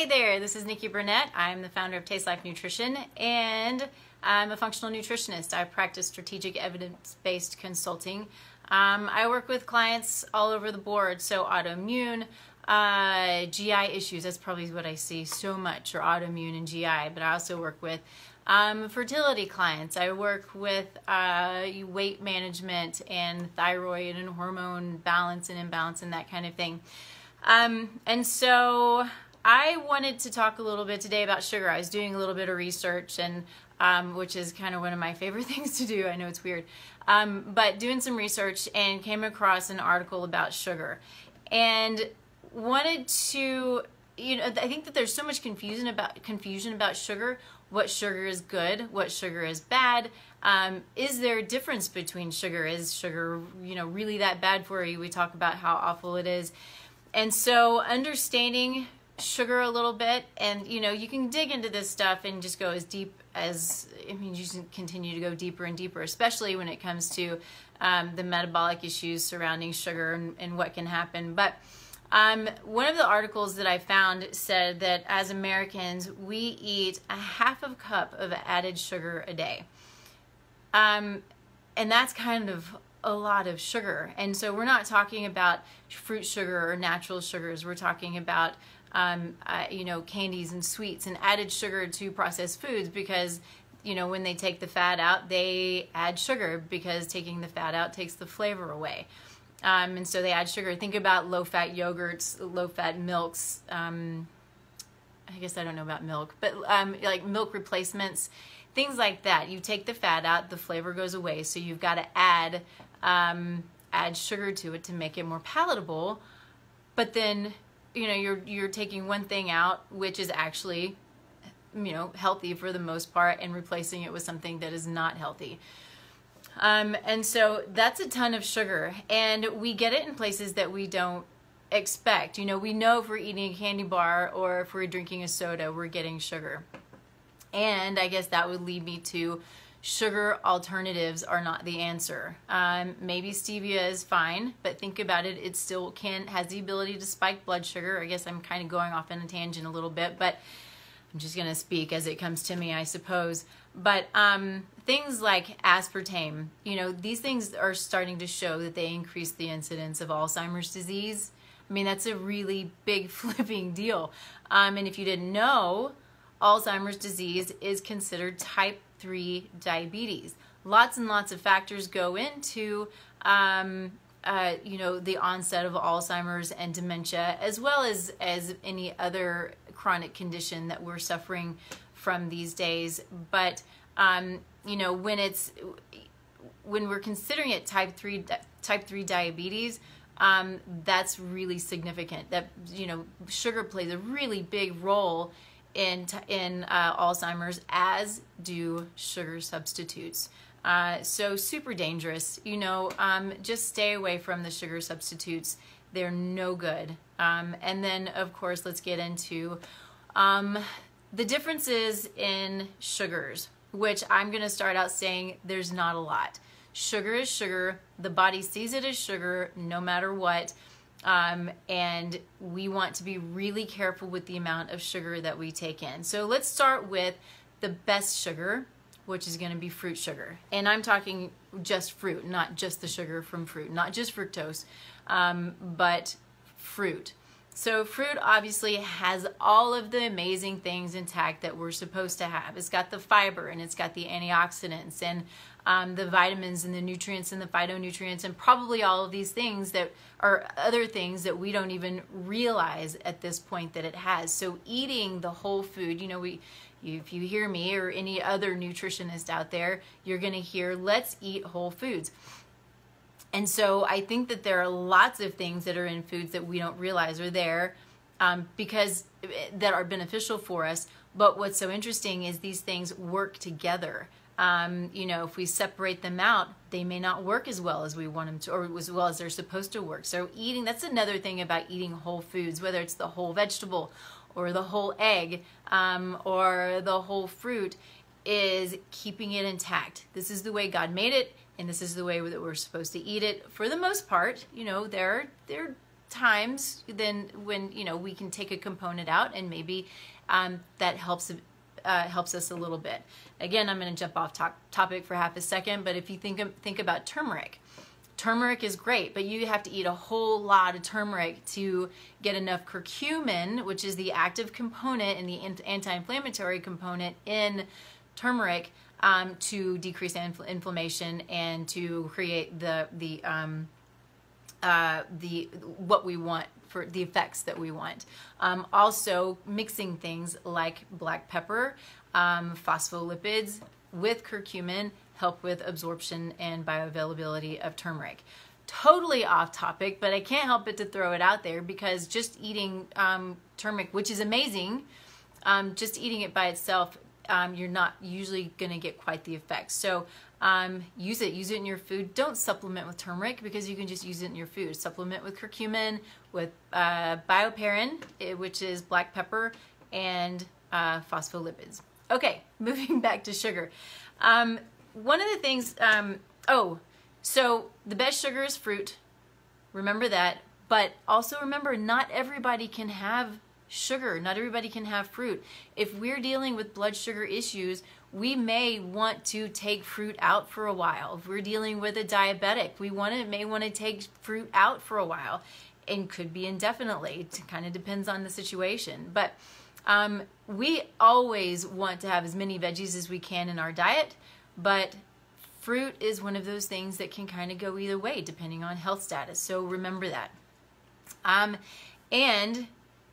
Hey there, this is Nikki Burnett. I'm the founder of Taste Life Nutrition and I'm a functional nutritionist. I practice strategic evidence based consulting. Um, I work with clients all over the board, so autoimmune, uh, GI issues, that's probably what I see so much, or autoimmune and GI, but I also work with um, fertility clients. I work with uh, weight management and thyroid and hormone balance and imbalance and that kind of thing. Um, and so I wanted to talk a little bit today about sugar. I was doing a little bit of research, and um, which is kind of one of my favorite things to do. I know it's weird, um, but doing some research and came across an article about sugar, and wanted to. You know, I think that there's so much confusion about confusion about sugar. What sugar is good? What sugar is bad? Um, is there a difference between sugar? Is sugar, you know, really that bad for you? We talk about how awful it is. And so understanding sugar a little bit and you know you can dig into this stuff and just go as deep as i mean you can continue to go deeper and deeper especially when it comes to um, the metabolic issues surrounding sugar and, and what can happen. But um, one of the articles that i found said that as americans we eat a half of a cup of added sugar a day. Um, and that's kind of a lot of sugar. And so we're not talking about fruit sugar or natural sugars. We're talking about um, uh, you know, candies and sweets and added sugar to processed foods because, you know, when they take the fat out, they add sugar because taking the fat out takes the flavor away. Um, and so they add sugar. Think about low fat yogurts, low fat milks. Um, I guess I don't know about milk, but um, like milk replacements, things like that. You take the fat out, the flavor goes away. So you've got to add um, add sugar to it to make it more palatable. But then you know you're you're taking one thing out which is actually you know healthy for the most part and replacing it with something that is not healthy. Um, and so that's a ton of sugar. And we get it in places that we don't expect. You know we know if we're eating a candy bar or if we're drinking a soda we're getting sugar. And i guess that would lead me to sugar alternatives are not the answer. Um, maybe stevia is fine, but think about it, it still can has the ability to spike blood sugar. I guess I'm kind of going off in a tangent a little bit, but I'm just going to speak as it comes to me, I suppose. But um, things like aspartame, you know, these things are starting to show that they increase the incidence of Alzheimer's disease. I mean, that's a really big flipping deal. Um, and if you didn't know, Alzheimer's disease is considered type 3 diabetes. Lots and lots of factors go into um, uh, you know the onset of Alzheimer's and dementia, as well as as any other chronic condition that we're suffering from these days. But um, you know when it's when we're considering it type three type three diabetes, um, that's really significant. That you know sugar plays a really big role in in uh, Alzheimer's, as do sugar substitutes. Uh, so super dangerous. You know, um, just stay away from the sugar substitutes. They're no good. Um, and then, of course, let's get into um, the differences in sugars, which I'm going to start out saying there's not a lot. Sugar is sugar. The body sees it as sugar no matter what. Um, and we want to be really careful with the amount of sugar that we take in. So let's start with the best sugar, which is going to be fruit sugar. And I'm talking just fruit, not just the sugar from fruit, not just fructose, um, but fruit. So fruit obviously has all of the amazing things intact that we're supposed to have. It's got the fiber and it's got the antioxidants and um, the vitamins and the nutrients and the phytonutrients and probably all of these things that are other things that we don't even realize at this point that it has. So eating the whole food, you know, we if you hear me or any other nutritionist out there, you're going to hear let's eat whole foods. And so I think that there are lots of things that are in foods that we don't realize are there um, because eh, that are beneficial for us. But what's so interesting is these things work together. Um, you know, if we separate them out, they may not work as well as we want them to, or as well as they're supposed to work. So eating, that's another thing about eating whole foods, whether it's the whole vegetable or the whole egg um, or the whole fruit, is keeping it intact. This is the way God made it and this is the way that we're supposed to eat it for the most part. You know, there there are times then when you know we can take a component out and maybe um, that helps uh, helps us a little bit. Again, I'm going to jump off to- topic for half a second, but if you think think about turmeric, turmeric is great, but you have to eat a whole lot of turmeric to get enough curcumin, which is the active component and the anti-inflammatory component in turmeric, um, to decrease infl- inflammation and to create the the um, uh, the what we want for the effects that we want. Um, also, mixing things like black pepper, um, phospholipids with curcumin help with absorption and bioavailability of turmeric. Totally off topic, but I can't help but to throw it out there because just eating um, turmeric, which is amazing, um, just eating it by itself, um, you're not usually going to get quite the effects. So um, use it. Use it in your food. Don't supplement with turmeric because you can just use it in your food. Supplement with curcumin, with uh, bioperine, eh, which is black pepper, and uh, phospholipids. Okay, moving back to sugar. Um, one of the things, um, oh, so the best sugar is fruit. Remember that. But also remember, not everybody can have sugar. Not everybody can have fruit. If we're dealing with blood sugar issues, we may want to take fruit out for a while. If we're dealing with a diabetic, we want to may want to take fruit out for a while and could be indefinitely. It kind of depends on the situation. But um, we always want to have as many veggies as we can in our diet, but fruit is one of those things that can kind of go either way depending on health status. So remember that. Um, and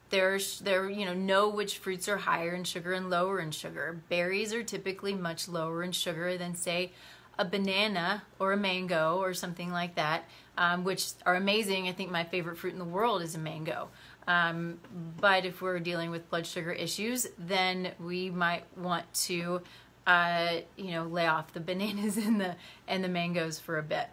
there's there you know know which fruits are higher in sugar and lower in sugar. Berries are typically much lower in sugar than say a banana or a mango or something like that, um, which are amazing. I think my favorite fruit in the world is a mango. Um, but if we're dealing with blood sugar issues, then we might want to, uh, you know, lay off the bananas and the and the mangoes for a bit.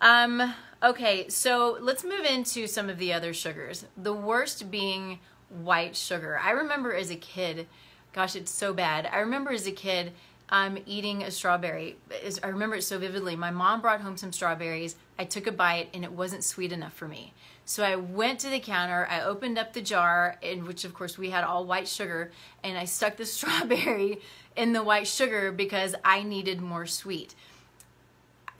Um, okay, so let's move into some of the other sugars. The worst being white sugar. I remember as a kid, gosh, it's so bad. I remember as a kid um, eating a strawberry. I remember it so vividly. My mom brought home some strawberries. I took a bite and it wasn't sweet enough for me. So I went to the counter, I opened up the jar, in which of course we had all white sugar, and I stuck the strawberry in the white sugar because I needed more sweet.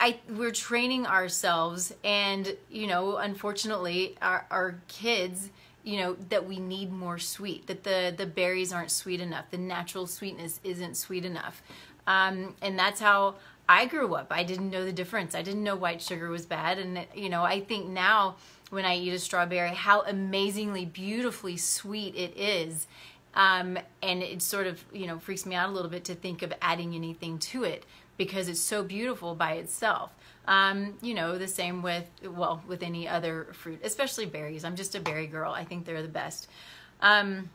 I we're training ourselves and you know unfortunately our, our kids you know that we need more sweet that the the berries aren't sweet enough the natural sweetness isn't sweet enough. Um, and that's how I grew up. I didn't know the difference. I didn't know white sugar was bad. And you know I think now when I eat a strawberry how amazingly beautifully sweet it is. Um, and it sort of you know freaks me out a little bit to think of adding anything to it because it's so beautiful by itself. Um, you know, the same with, well, with any other fruit, especially berries. I'm just a berry girl. I think they're the best. Um,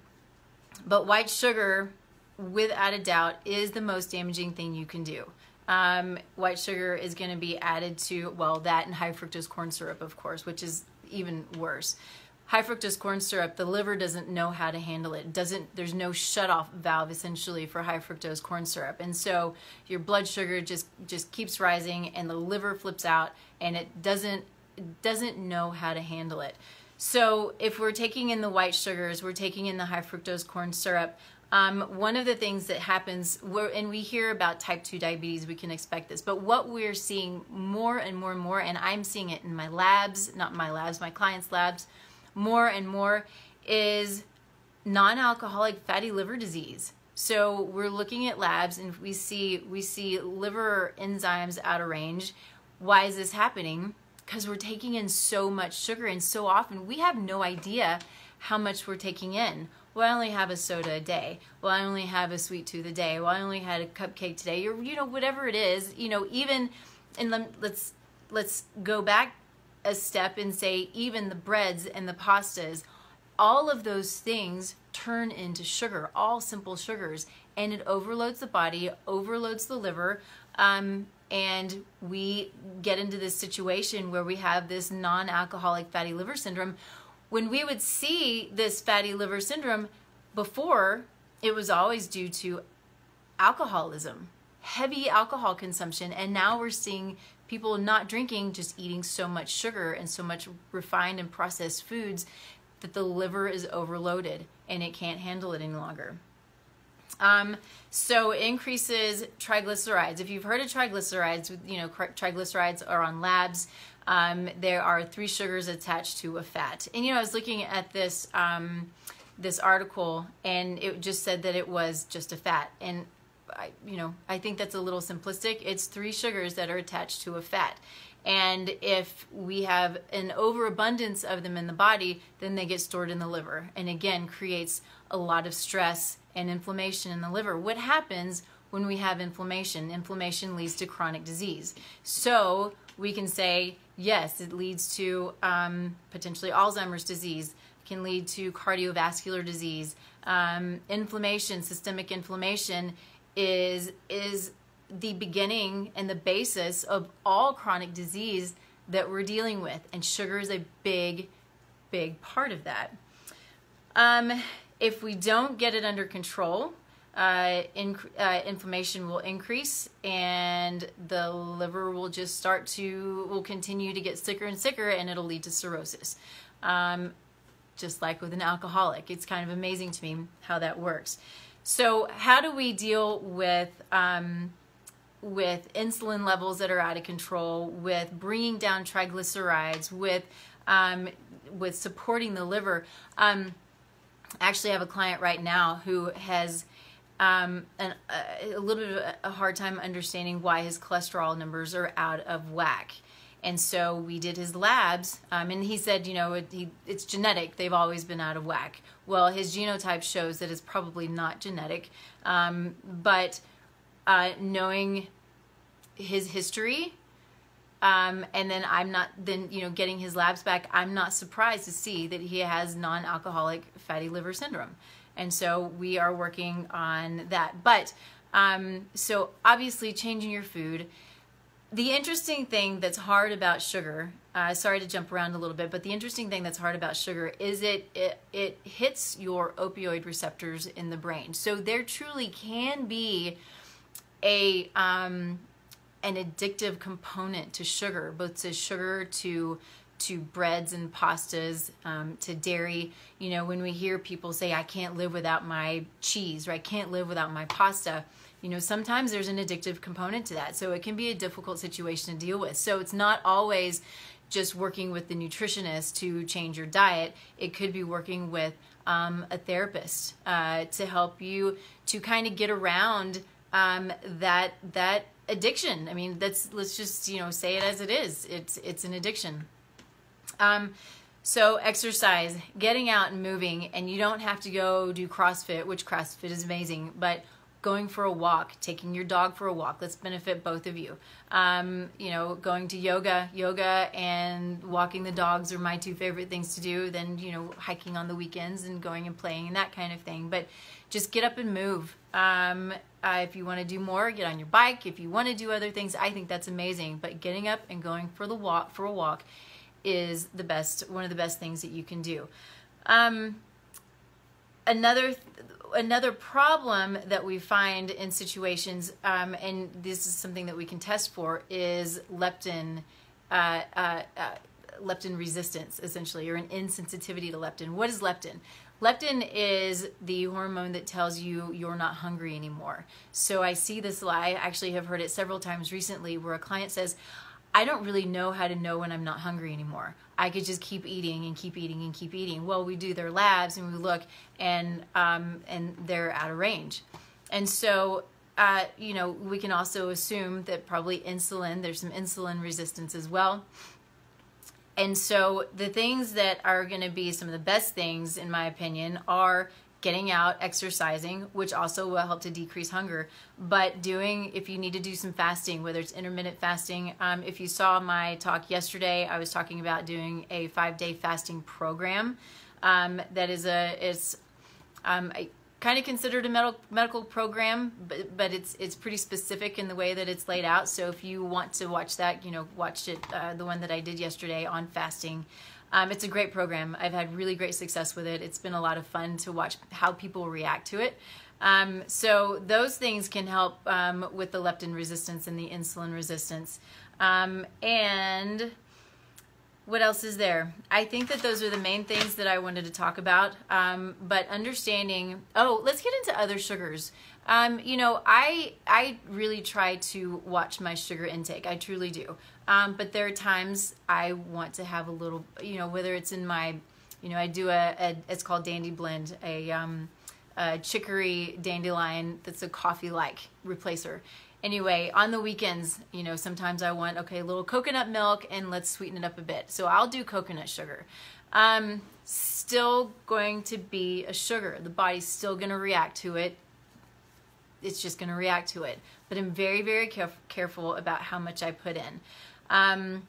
but white sugar, without a doubt, is the most damaging thing you can do. Um, white sugar is going to be added to, well, that and high fructose corn syrup, of course, which is even worse high fructose corn syrup, the liver doesn't know how to handle it. Doesn't there's no shut off valve essentially for high fructose corn syrup. And so your blood sugar just just keeps rising and the liver flips out and it doesn't doesn't know how to handle it. So if we're taking in the white sugars, we're taking in the high fructose corn syrup. Um, one of the things that happens, and we hear about type 2 diabetes, we can expect this, but what we're seeing more and more and more, and I'm seeing it in my labs, not my labs, my clients' labs, more and more is non-alcoholic fatty liver disease. So we're looking at labs and we see we see liver enzymes out of range. Why is this happening? Because we're taking in so much sugar and so often we have no idea how much we're taking in. Well, I only have a soda a day. Well, I only have a sweet tooth a day. Well, I only had a cupcake today. Or you know, whatever it is, you know, even and let's let's go back a step and say even the breads and the pastas, all of those things turn into sugar, all simple sugars, and it overloads the body, overloads the liver, um, and we get into this situation where we have this non alcoholic fatty liver syndrome. When we would see this fatty liver syndrome before, it was always due to alcoholism, heavy alcohol consumption, and now we're seeing people not drinking, just eating so much sugar and so much refined and processed foods that the liver is overloaded and it can't handle it any longer. Um, so increases triglycerides. If you've heard of triglycerides, you know triglycerides are on labs. Um, there are three sugars attached to a fat. And you know, I was looking at this um, this article, and it just said that it was just a fat. And I, you know, I think that's a little simplistic. It's three sugars that are attached to a fat. And if we have an overabundance of them in the body, then they get stored in the liver. And again, creates a lot of stress and inflammation in the liver. What happens when we have inflammation? Inflammation leads to chronic disease. So we can say, yes, it leads to um, potentially Alzheimer's disease, can lead to cardiovascular disease. Um, inflammation, systemic inflammation, is is the beginning and the basis of all chronic disease that we're dealing with, and sugar is a big, big part of that. Um, if we don't get it under control, uh, in, uh, inflammation will increase and the liver will just start to will continue to get sicker and sicker and it'll lead to cirrhosis. Um, just like with an alcoholic. It's kind of amazing to me how that works so how do we deal with um, with insulin levels that are out of control, with bringing down triglycerides, with um, with supporting the liver. Um, actually, I have a client right now who has um, an, a, a, little bit of a hard time understanding why his cholesterol numbers are out of whack. And so we did his labs, um, and he said, you know, it, he, it's genetic. They've always been out of whack. Well, his genotype shows that it's probably not genetic, um, but uh, knowing his history um, and then I'm not then you know getting his labs back. I'm not surprised to see that he has non-alcoholic fatty liver syndrome, and so we are working on that. But um, so obviously changing your food. The interesting thing that's hard about sugar. Uh, sorry to jump around a little bit, but the interesting thing that's hard about sugar is it, it it hits your opioid receptors in the brain. So there truly can be a um, an addictive component to sugar, both to sugar, to to breads and pastas, um, to dairy. You know, when we hear people say, I can't live without my cheese or I can't live without my pasta, you know, sometimes there's an addictive component to that. So it can be a difficult situation to deal with. So it's not always just working with the nutritionist to change your diet, it could be working with um, a therapist uh, to help you to kind of get around um, that that addiction. I mean, that's let's just you know say it as it is. It's it's an addiction. Um, so exercise, getting out and moving, and you don't have to go do CrossFit, which CrossFit is amazing, but going for a walk, taking your dog for a walk. Let's benefit both of you. Um, you know, going to yoga, yoga and walking the dogs are my two favorite things to do. Then, you know, hiking on the weekends and going and playing and that kind of thing. But just get up and move. Um, uh, if you want to do more, get on your bike. If you want to do other things, I think that's amazing. But getting up and going for the walk for a walk is the best, one of the best things that you can do. Um, another another problem that we find in situations, um, and this is something that we can test for, is leptin. Uh, uh, uh leptin resistance, essentially, or an insensitivity to leptin. What is leptin? Leptin is the hormone that tells you you're not hungry anymore. So I see this, lie, I actually have heard it several times recently where a client says, I don't really know how to know when I'm not hungry anymore. I could just keep eating and keep eating and keep eating. Well, we do their labs and we look and um, and they're out of range. And so, uh, you know, we can also assume that probably insulin, there's some insulin resistance as well. And so the things that are going to be some of the best things, in my opinion, are getting out, exercising, which also will help to decrease hunger. But doing, if you need to do some fasting, whether it's intermittent fasting, um, if you saw my talk yesterday, I was talking about doing a five day fasting program. Um, that is a, it's, um, I, kind of considered a medical medical program, but but it's it's pretty specific in the way that it's laid out. So if you want to watch that, you know, watch it uh, the one that I did yesterday on fasting. Um, it's a great program. I've had really great success with it. It's been a lot of fun to watch how people react to it. Um, so those things can help um, with the leptin resistance and the insulin resistance. Um, and what else is there? I think that those are the main things that I wanted to talk about. Um, but understanding, oh, let's get into other sugars. Um, you know, I I really try to watch my sugar intake. I truly do. Um, but there are times I want to have a little, you know, whether it's in my, you know, I do a, a it's called Dandy Blend, a, um, a chicory dandelion that's a coffee-like replacer anyway, on the weekends, you know, sometimes I want, okay, a little coconut milk and let's sweeten it up a bit. So I'll do coconut sugar. Um, still going to be a sugar. The body's still going to react to it. It's just going to react to it. But I'm very, very caref careful about how much I put in. Um,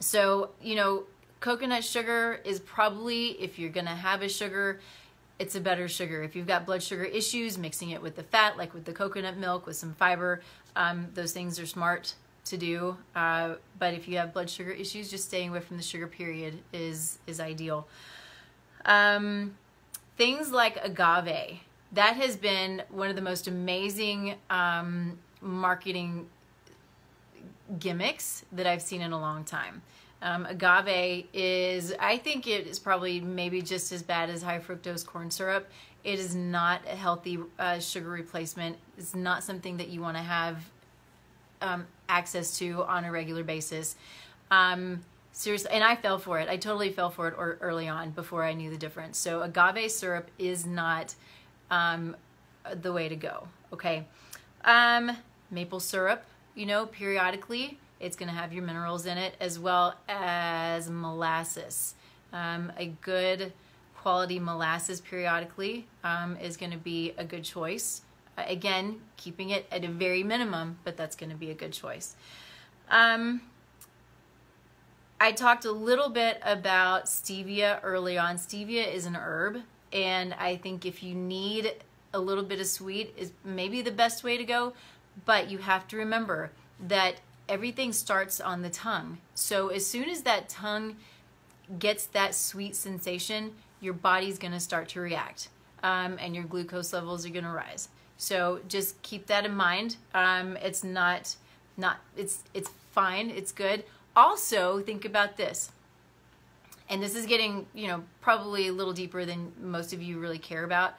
so, you know, coconut sugar is probably, if you're going to have a sugar, it's a better sugar. If you've got blood sugar issues, mixing it with the fat, like with the coconut milk with some fiber, um, those things are smart to do. Uh, but if you have blood sugar issues, just staying away from the sugar period is is ideal. Um, things like agave, that has been one of the most amazing um, marketing gimmicks that I've seen in a long time. Um, agave is, I think it is probably maybe just as bad as high fructose corn syrup. It is not a healthy uh, sugar replacement. It's not something that you want to have um, access to on a regular basis. Um, seriously, and I fell for it. I totally fell for it or, early on before I knew the difference. So agave syrup is not um, the way to go. Okay, um, maple syrup. You know, periodically it's going to have your minerals in it as well as molasses. Um, a good quality molasses periodically um, is going to be a good choice. Uh, again, keeping it at a very minimum, but that's going to be a good choice. Um, I talked a little bit about stevia early on. Stevia is an herb, and I think if you need a little bit of sweet is maybe the best way to go, but you have to remember that everything starts on the tongue. So as soon as that tongue gets that sweet sensation, your body's going to start to react um, and your glucose levels are going to rise. So just keep that in mind. Um, it's not, not, it's, it's fine. It's good. Also think about this. And this is getting, you know, probably a little deeper than most of you really care about.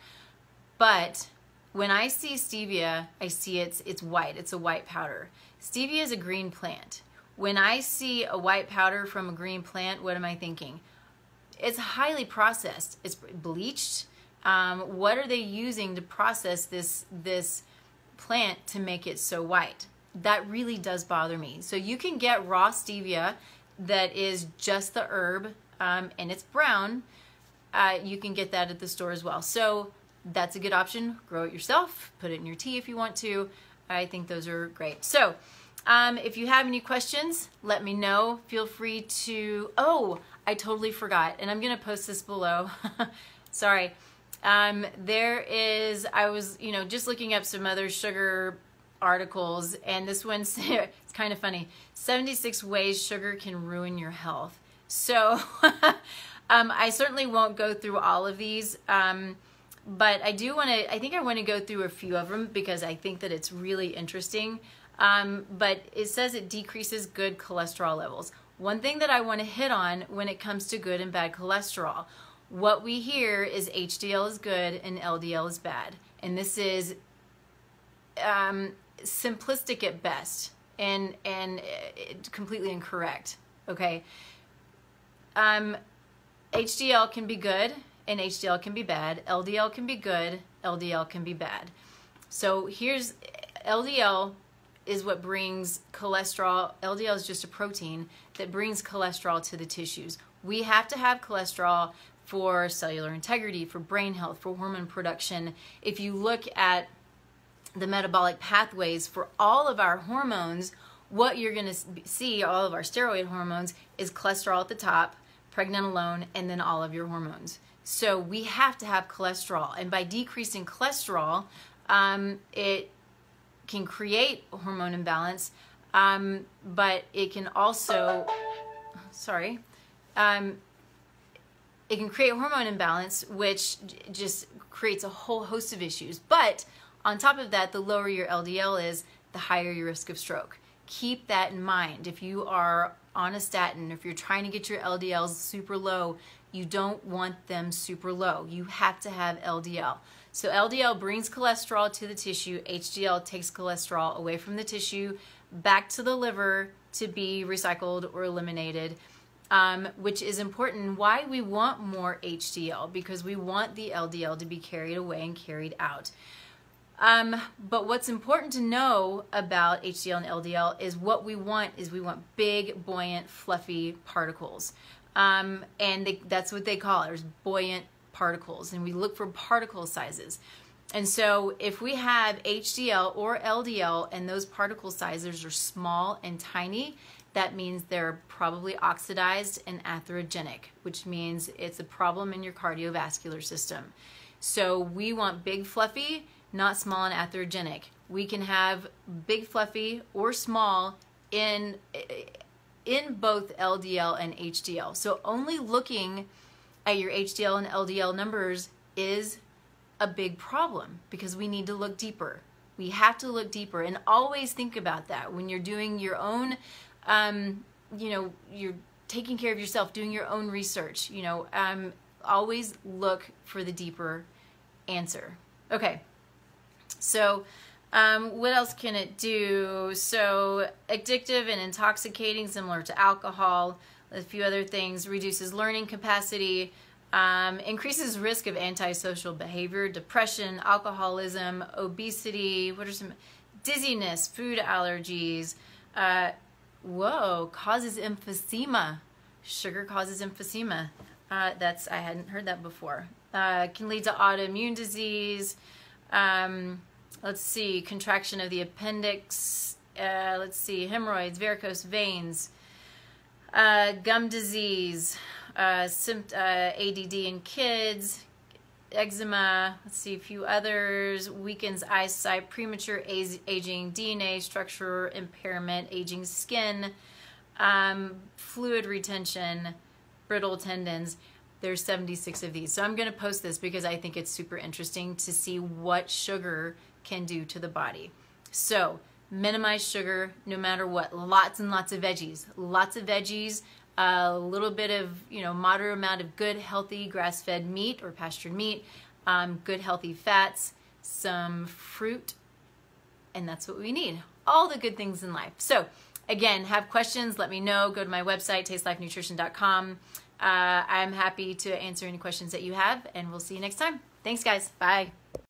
But when I see stevia, I see it's, it's white. It's a white powder. Stevia is a green plant. When I see a white powder from a green plant, what am I thinking? It's highly processed. It's bleached. Um, what are they using to process this this plant to make it so white? That really does bother me. So you can get raw stevia that is just the herb um, and it's brown. Uh, you can get that at the store as well. So that's a good option. Grow it yourself. Put it in your tea if you want to. I think those are great. So um, if you have any questions, let me know. Feel free to, oh, I totally forgot. And I'm going to post this below. Sorry. Um, there is, I was, you know, just looking up some other sugar articles and this one's, it's kind of funny. 76 ways sugar can ruin your health. So um, I certainly won't go through all of these. Um, but I do want to, I think I want to go through a few of them because I think that it's really interesting. Um, but it says it decreases good cholesterol levels. One thing that I want to hit on when it comes to good and bad cholesterol, what we hear is HDL is good and LDL is bad. And this is um, simplistic at best and, and uh, completely incorrect. Okay. Um, HDL can be good and HDL can be bad. LDL can be good, LDL can be bad. So here's LDL is what brings cholesterol. LDL is just a protein that brings cholesterol to the tissues. We have to have cholesterol for cellular integrity, for brain health, for hormone production. If you look at the metabolic pathways for all of our hormones, what you're going to see, all of our steroid hormones, is cholesterol at the top, pregnenolone, and then all of your hormones. So we have to have cholesterol. And by decreasing cholesterol, um, it can create hormone imbalance, um, but it can also, sorry, um, it can create hormone imbalance, which just creates a whole host of issues. But on top of that, the lower your LDL is, the higher your risk of stroke. keep that in mind. If you are on a statin, if you're trying to get your LDLs super low, you don't want them super low. You have to have LDL. So LDL brings cholesterol to the tissue, HDL takes cholesterol away from the tissue back to the liver to be recycled or eliminated. Um, which is important. Why we want more HDL because we want the LDL to be carried away and carried out. Um, but what's important to know about HDL and LDL is what we want is we want big, buoyant, fluffy particles. Um, and they, that's what they call it, is buoyant particles. And we look for particle sizes. And so if we have HDL or LDL and those particle sizes are small and tiny, that means they're probably oxidized and atherogenic, which means it's a problem in your cardiovascular system. So we want big, fluffy, not small and atherogenic. We can have big fluffy or small in in both LDL and HDL. So only looking at your HDL and LDL numbers is a big problem because we need to look deeper. We have to look deeper and always think about that when you're doing your own um, you know, you're taking care of yourself, doing your own research, you know, um, always look for the deeper answer. Okay. So, um, what else can it do? So, addictive and intoxicating, similar to alcohol. A few other things reduces learning capacity, um, increases risk of antisocial behavior, depression, alcoholism, obesity. What are some dizziness, food allergies? Uh, whoa, causes emphysema. Sugar causes emphysema. Uh, that's I hadn't heard that before. Uh, can lead to autoimmune disease. Um, let's see, contraction of the appendix. Uh, let's see, hemorrhoids, varicose veins, uh, gum disease, uh, uh ADD in kids, eczema. Let's see, a few others. Weakens eyesight, premature aging, DNA structure impairment, aging skin, um, fluid retention, brittle tendons there's 76 of these. So I'm going to post this because I think it's super interesting to see what sugar can do to the body. So minimize sugar no matter what. Lots and lots of veggies. Lots of veggies, a little bit of, you know, moderate amount of good, healthy grass-fed meat or pastured meat, um, good, healthy fats, some fruit, and that's what we need. All the good things in life. So again, have questions, let me know. Go to my website, tastelifenutrition.com. Uh, I'm happy to answer any questions that you have, and we'll see you next time. Thanks, guys. Bye.